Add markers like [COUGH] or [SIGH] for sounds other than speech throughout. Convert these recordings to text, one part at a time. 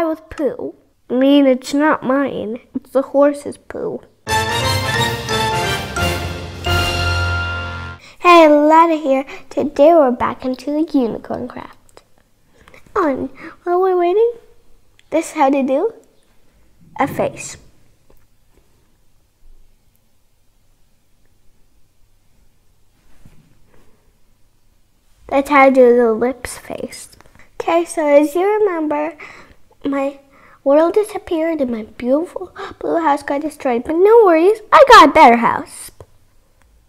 with poo. I mean, it's not mine. It's the horse's poo. Hey, Lada here. Today we're back into the unicorn craft. On, while we're waiting, this is how to do a face. That's how to do the lips face. Okay, so as you remember, my world disappeared and my beautiful blue house got destroyed. But no worries, I got a better house.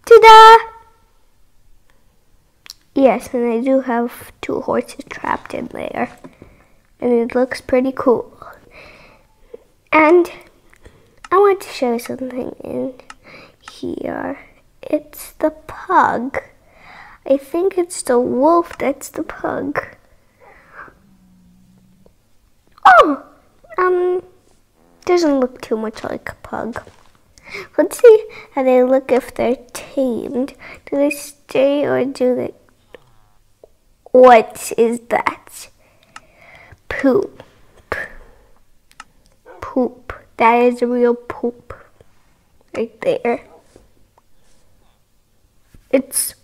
Ta-da! Yes, and I do have two horses trapped in there. And it looks pretty cool. And I want to show you something in here. It's the pug. I think it's the wolf that's the pug. Oh, um, doesn't look too much like a pug. Let's see how they look if they're tamed. Do they stay or do they? What is that? Poop. Poop. That is a real poop. Right there. It's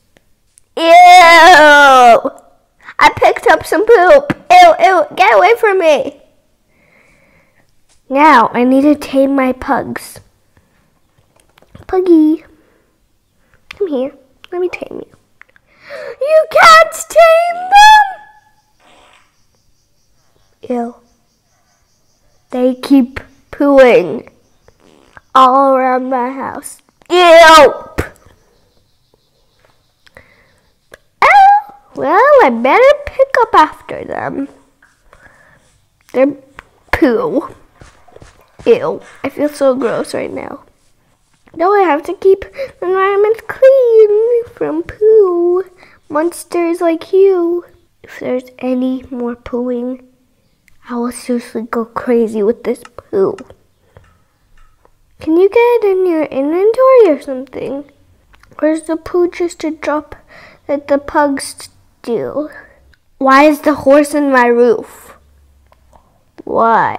Ew! I picked up some poop. Ew, ew, get away from me. Now, I need to tame my pugs. Puggy, come here. Let me tame you. You can't tame them! Ew. They keep pooing all around my house. Ew! Oh, well, I better pick up after them. They're poo. Ew, I feel so gross right now. Now I have to keep the environment clean from poo. Monsters like you. If there's any more pooing, I will seriously go crazy with this poo. Can you get it in your inventory or something? Or is the poo just a drop that the pugs do? Why is the horse in my roof? Why?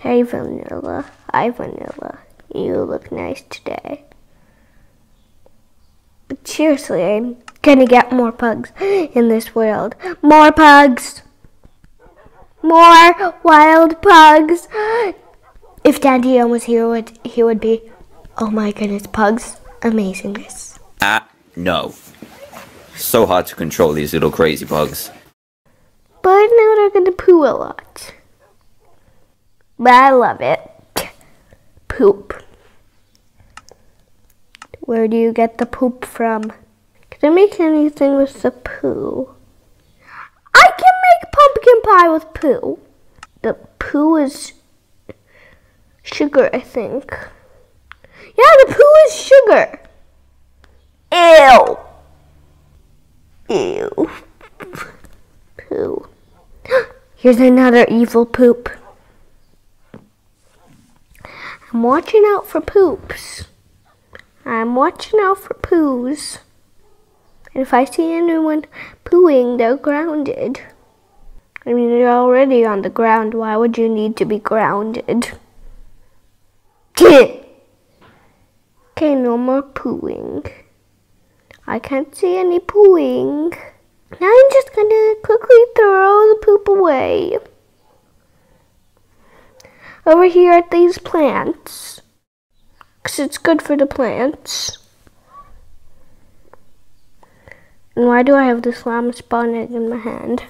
Hey, Vanilla. Hi, Vanilla. You look nice today. But seriously, I'm gonna get more pugs [GASPS] in this world. More pugs! More wild pugs! [GASPS] If Dandy was here, would he would be, oh my goodness, pugs, amazingness. Ah, no. So hard to control these little crazy bugs. But now they're gonna poo a lot. But I love it. Poop. Where do you get the poop from? Can I make anything with the poo? I can make pumpkin pie with poo. The poo is sugar, I think. Yeah, the poo is sugar. Ew. Ew. Poo. [GASPS] Here's another evil poop. I'm watching out for poops. I'm watching out for poos. And if I see anyone pooing, they're grounded. I mean, you're already on the ground. Why would you need to be grounded? [LAUGHS] okay, no more pooing. I can't see any pooing. Now I'm just gonna quickly throw the poop away. Over here at these plants. Because it's good for the plants. And why do I have this llama spawn in my hand?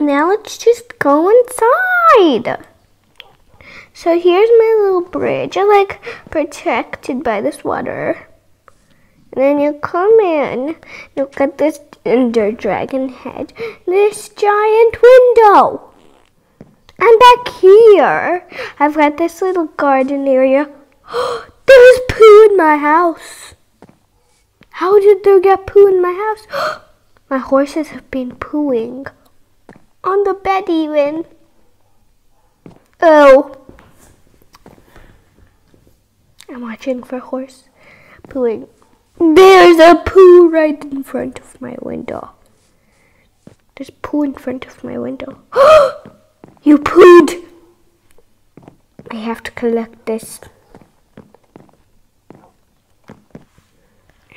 Now let's just go inside. So here's my little bridge. I like protected by this water. And then you come in, look at this Ender Dragon head, this giant window. And back here, I've got this little garden area. [GASPS] There's poo in my house. How did there get poo in my house? [GASPS] my horses have been pooing. On the bed even. Oh. I'm watching for horse pooing. There's a poo right in front of my window. There's poo in front of my window. [GASPS] Oh. You pooed! I have to collect this.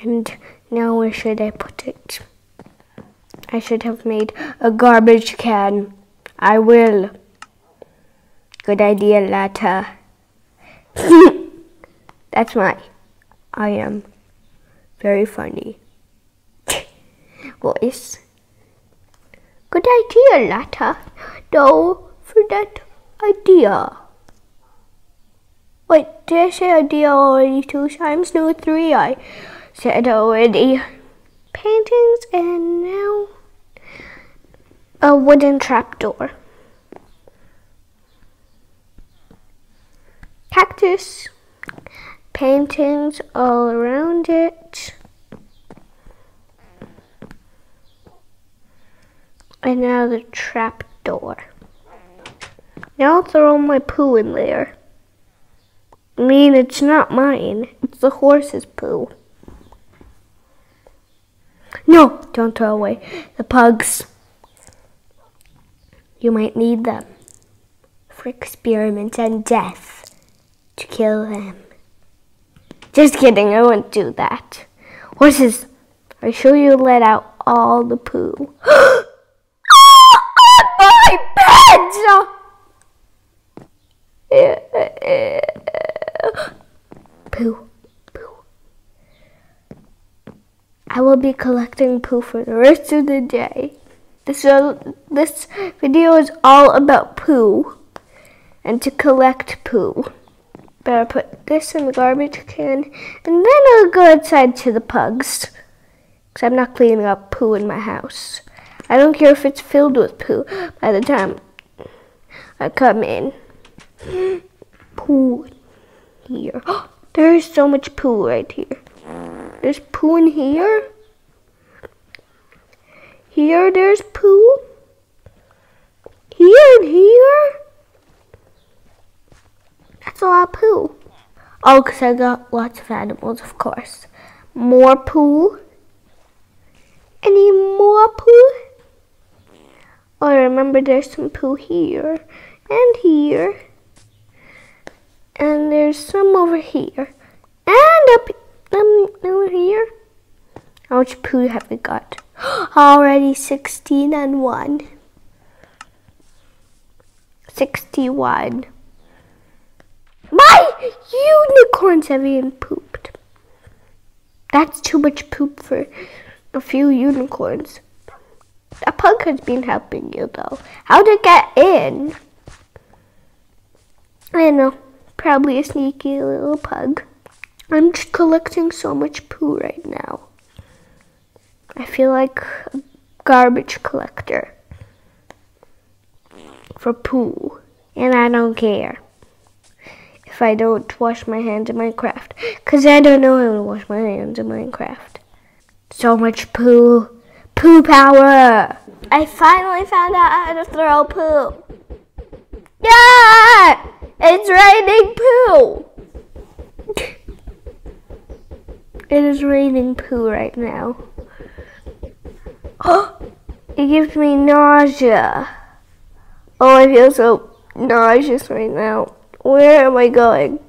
And now where should I put it? I should have made a garbage can. I will. Good idea, Lada. [LAUGHS] That's my. I am very funny [LAUGHS] voice. Good idea, Lada. No, for that idea. Wait, did I say idea already two times? No, three I said already. Paintings and now a wooden trapdoor. Cactus. Paintings all around it. And now the trap door. Now I'll throw all my poo in there. I mean, it's not mine. It's the horse's poo. No, don't throw away the pugs. You might need them for experiments and death to kill them. Just kidding, I won't do that. Horses, you sure you let out all the poo? [GASPS] oh, my bed! Poo, poo. I will be collecting poo for the rest of the day. This, this video is all about poo and to collect poo. Better put this in the garbage can and then I'll go outside to the pugs. Because I'm not cleaning up poo in my house. I don't care if it's filled with poo by the time I come in. Poo here. [GASPS] There's so much poo right here. There's poo in here. Here there's poo. Here and here. That's a lot of poo. Oh, because I got lots of animals, of course. More poo. Any more poo? Oh, remember there's some poo here and here. And there's some over here. And up um, over here. How much poo have we got? [GASPS] Already 16 and 1. 61. My unicorns have even pooped. That's too much poop for a few unicorns. A pug has been helping you though. How to get in? I don't know. Probably a sneaky little pug. I'm just collecting so much poo right now. I feel like a garbage collector for poo. And I don't care if I don't wash my hands in Minecraft. Because I don't know how to wash my hands in Minecraft. So much poo. Poo power. I finally found out how to throw poo. Yeah! It's raining poo. it is raining poo right now. Oh, [GASPS] it gives me nausea. Oh, I feel so nauseous right now. Where am I going?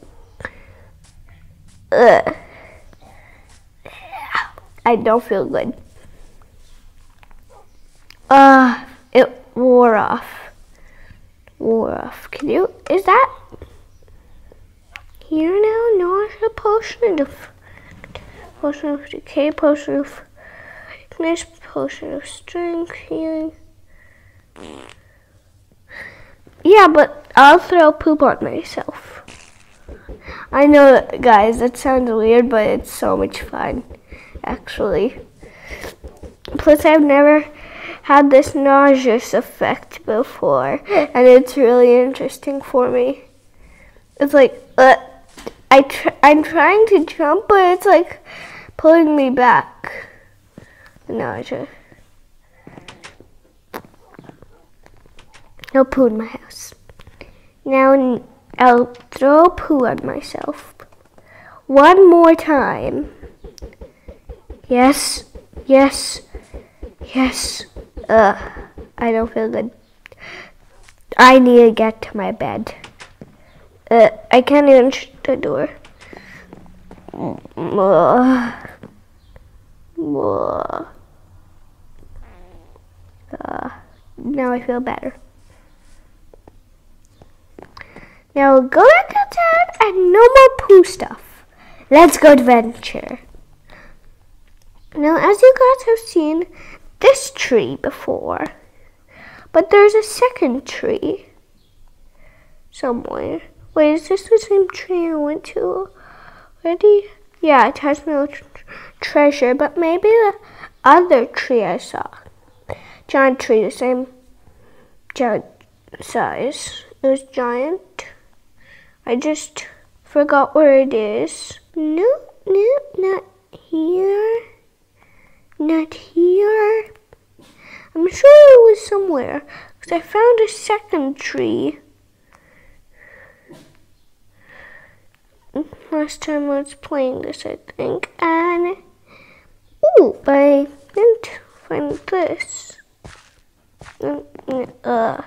Ugh. I don't feel good. Ah, uh, it wore off. Wore. Can you, is that here now? No, a potion of, potion of decay, potion of weakness, potion of strength, healing. Yeah, but I'll throw poop on myself. I know, guys, that sounds weird, but it's so much fun, actually. Plus, I've never had this nauseous effect before, and it's really interesting for me. It's like, uh, I tr I'm trying to jump, but it's like pulling me back. Nausea. No poo in my house. Now I'll throw poo on myself. One more time. Yes, yes, yes. Ugh. I don't feel good. I need to get to my bed. Uh, I can't even shut the door. Uh, uh, now I feel better. Now go back to outside and no more poo stuff. Let's go adventure. Now, as you guys have seen this tree before, but there's a second tree somewhere. Wait, is this the same tree I went to already? Yeah, it has no tr treasure, but maybe the other tree I saw. Giant tree, the same giant size. It was giant. I just forgot where it is. No, no, not here. Not here. I'm sure it was somewhere because I found a second tree. Last time I was playing this, I think, and ooh, I didn't find this. Uh,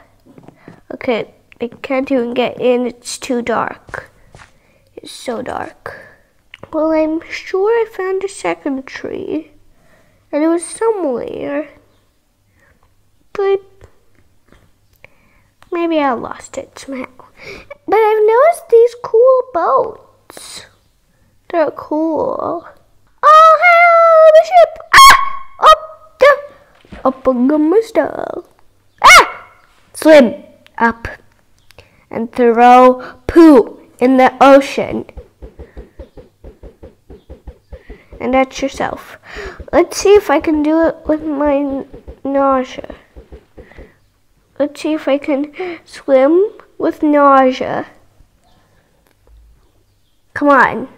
okay, I can't even get in. It's too dark. It's so dark. Well, I'm sure I found a second tree. And it was somewhere. But maybe I lost it somehow. But I've noticed these cool boats. They're cool. Oh, hey, the ship! Ah! Up, down, up on my style. Ah! Swim up and throw poo in the ocean. And that's yourself. Let's see if I can do it with my nausea. Let's see if I can swim with nausea. Come on.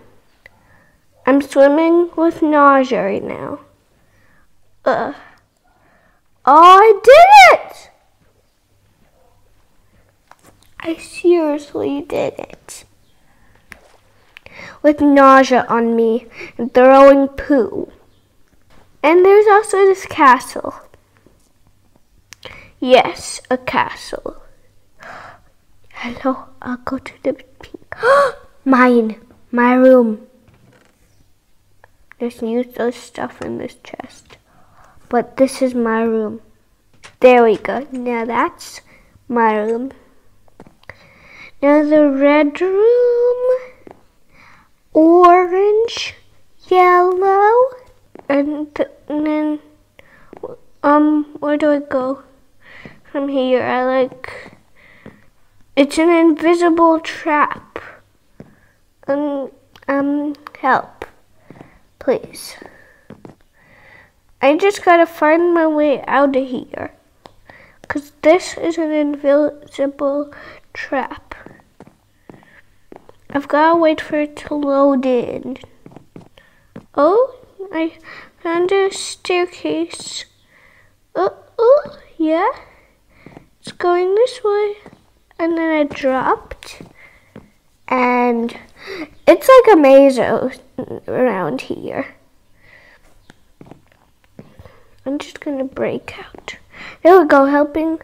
I'm swimming with nausea right now. Ugh. Oh, I did it! I seriously did it. With nausea on me and throwing poo. And there's also this castle. Yes, a castle. Hello, I'll go to the pink. [GASPS] Mine, my room. There's useless stuff in this chest. But this is my room. There we go. Now that's my room. Now the red room, orange, yellow, and, and then, um, where do I go? From here, I like, it's an invisible trap. Um, um, help, please. I just gotta find my way out of here. Because this is an invisible trap. I've got to wait for it to load in. Oh, I found a staircase. Oh, oh, yeah. It's going this way. And then I dropped. And it's like a maze around here. I'm just going to break out. There we go, helping.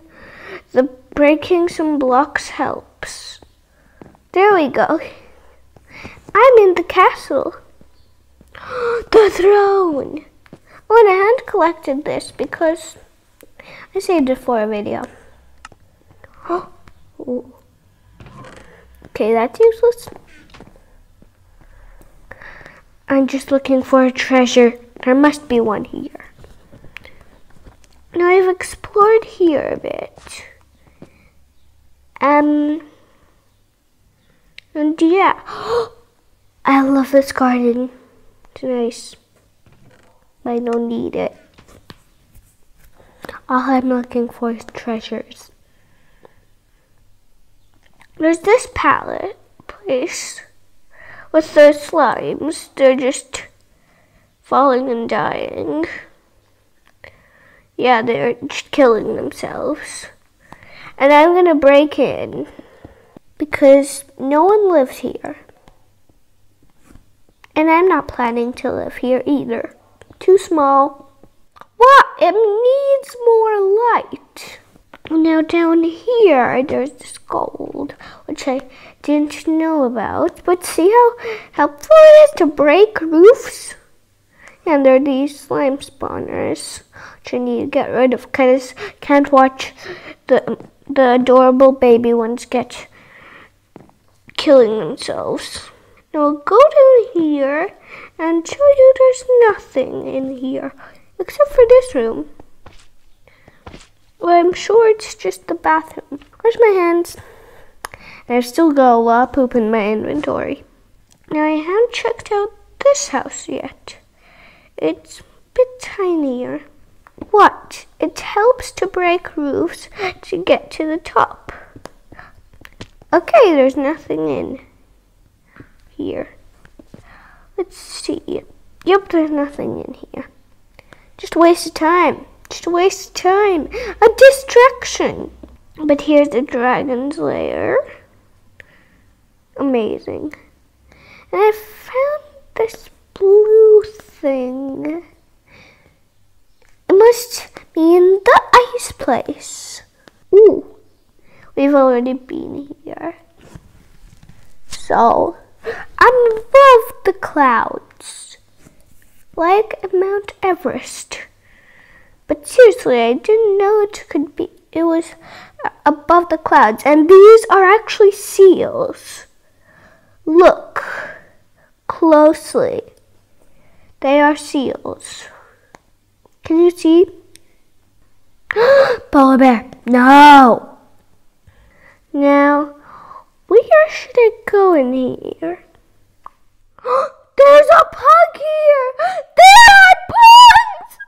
The breaking some blocks helps. There we go. I'm in the castle. [GASPS] the throne. Oh, and I hand collected this because I saved it for a video. [GASPS] okay, that's useless. I'm just looking for a treasure. There must be one here. Now I've explored here a bit. Um, and yeah, [GASPS] I love this garden. It's nice. I don't need it. All I'm looking for is treasures. There's this palette place with the slimes. They're just falling and dying. Yeah, they're just killing themselves. And I'm gonna break in because no one lives here. And I'm not planning to live here either. Too small. What? It needs more light. Now down here, there's this gold, which I didn't know about. But see how helpful it is to break roofs? And there are these slime spawners, which I need to get rid of because can't watch the the adorable baby ones get killing themselves. Now I'll go down here and show you there's nothing in here except for this room. Well, I'm sure it's just the bathroom. Where's my hands? And I've still got a lot of poop in my inventory. Now I haven't checked out this house yet. It's a bit tinier. What? It helps to break roofs to get to the top. Okay, there's nothing in here. Let's see. Yep, there's nothing in here. Just a waste of time. Just a waste of time. A distraction. But here's the dragon's lair. Amazing. And I found this blue thing. It must be in the ice place. Ooh, we've already been here. So, I'm above the clouds, like Mount Everest. But seriously, I didn't know it could be, it was uh, above the clouds. And these are actually seals. Look closely. They are seals. Can you see? [GASPS] Polar bear, no! Now, where should I go in here? [GASPS] There's a pug here! There are pugs!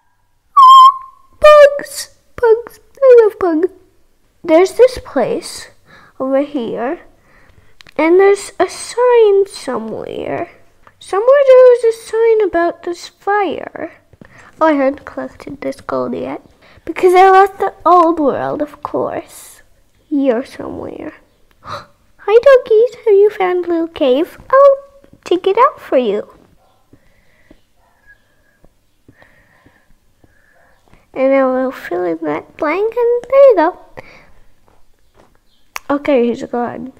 Pugs! [GASPS] Pugs. I love pugs. There's this place over here, and there's a sign somewhere. Somewhere there was a sign about this fire. Oh, I hadn't collected this gold yet. Because I left the old world, of course. Here somewhere. Hi, doggies. Have you found little cave? I'll take it out for you. And I will fill in that blank, and there you go. Okay, he's gone.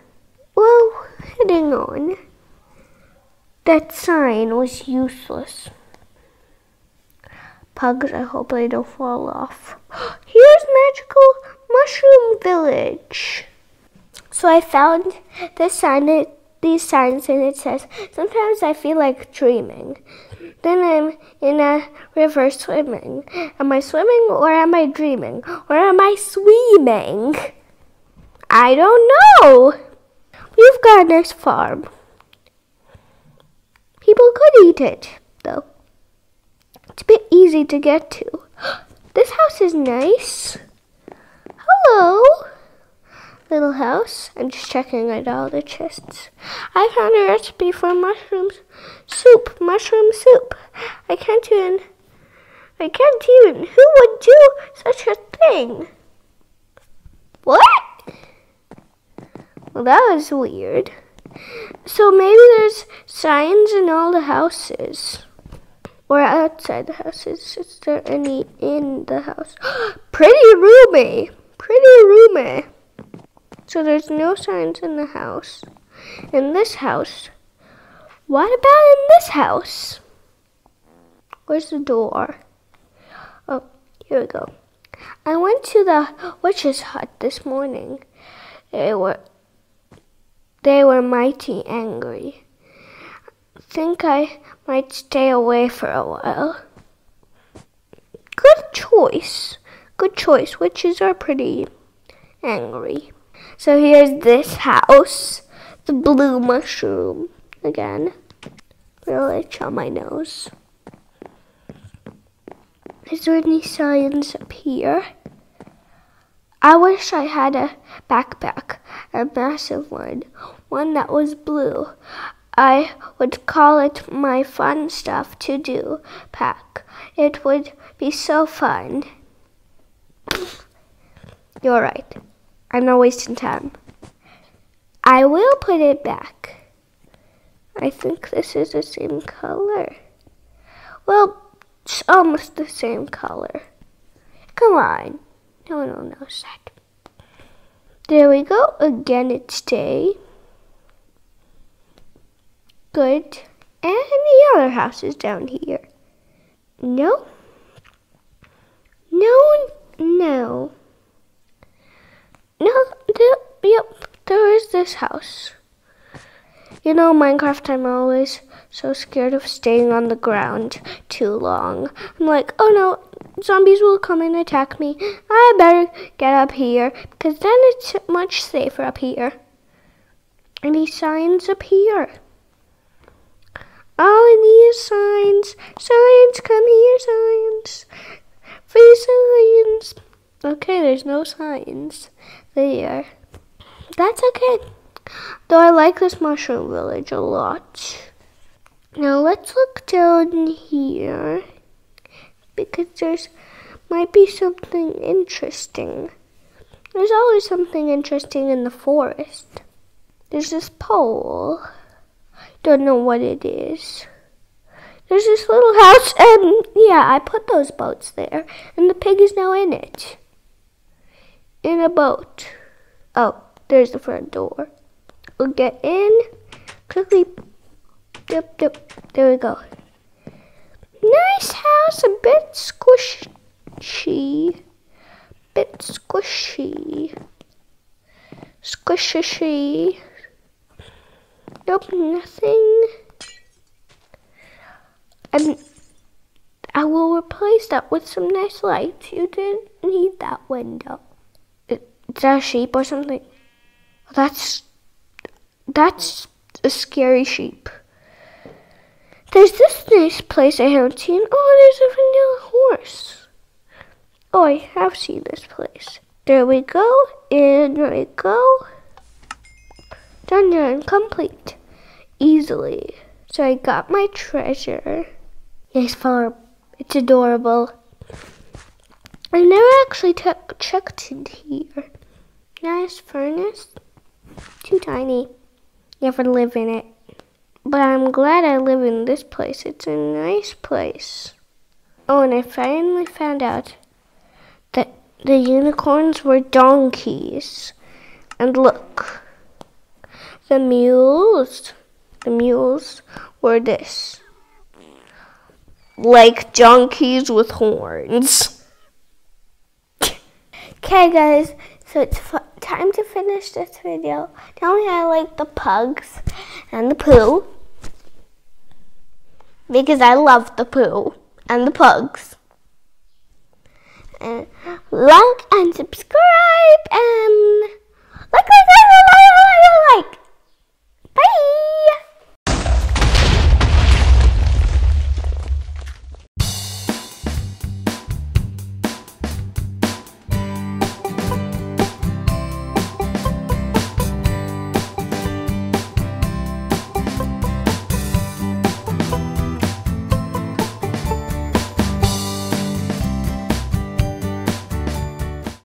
Well, heading on. That sign was useless. Pugs, I hope they don't fall off. [GASPS] Here's Magical Mushroom Village. So I found this sign, it, these signs, and it says, Sometimes I feel like dreaming. Then I'm in a river swimming. Am I swimming or am I dreaming? Or am I swimming? I don't know. We've got a nice farm. People could eat it, though. It's a bit easy to get to. [GASPS] This house is nice. Hello, little house. I'm just checking out all the chests. I found a recipe for mushroom soup. Mushroom soup. I can't even. I can't even. Who would do such a thing? What? Well, that was weird. So maybe there's signs in all the houses. Or outside the houses. Is there any in the house? [GASPS] Pretty roomy. Pretty roomy. So there's no signs in the house. In this house. What about in this house? Where's the door? Oh, here we go. I went to the witch's hut this morning. They were they were mighty angry. Think I might stay away for a while. Good choice. Good choice. Witches are pretty angry. So here's this house. The blue mushroom. Again. Real itch on my nose. Is there any signs up here? I wish I had a backpack, a massive one, one that was blue. I would call it my fun stuff to do pack. It would be so fun. You're right. I'm not wasting time. I will put it back. I think this is the same color. Well, it's almost the same color. Come on. No one will notice that. There we go. Again, it's day. Good. And the other house is down here. No. No, no. No, the, yep, there is this house. You know, Minecraft, I'm always so scared of staying on the ground too long. I'm like, oh no, zombies will come and attack me. I better get up here because then it's much safer up here. Any signs up here? All I need is signs. Signs, come here, signs. Free signs. Okay, there's no signs there. That's okay. Though I like this mushroom village a lot. Now let's look down here because there's might be something interesting. There's always something interesting in the forest. There's this pole. Don't know what it is. There's this little house, and yeah, I put those boats there, and the pig is now in it. In a boat. Oh, there's the front door. We'll get in quickly. Yep, yep. There we go. Nice house, a bit squishy. Bit squishy. Squishy. Nope, nothing. And I will replace that with some nice lights. You didn't need that window. That a sheep or something? That's that's a scary sheep. There's this nice place I haven't seen. Oh, there's a vanilla horse. Oh, I have seen this place. There we go. In we go. Done, complete. Easily. So I got my treasure. Nice farm. It's adorable. I never actually checked in here. Nice furnace. Too tiny. Never live in it. But I'm glad I live in this place. It's a nice place. Oh, and I finally found out that the unicorns were donkeys. And look, the mules, the mules were this. Like donkeys with horns. [LAUGHS] okay, guys, so it's time to finish this video. Tell me I like the pugs and the poo. Because I love the poo and the pugs. And like and subscribe and like, like, like, like, like, like. Bye.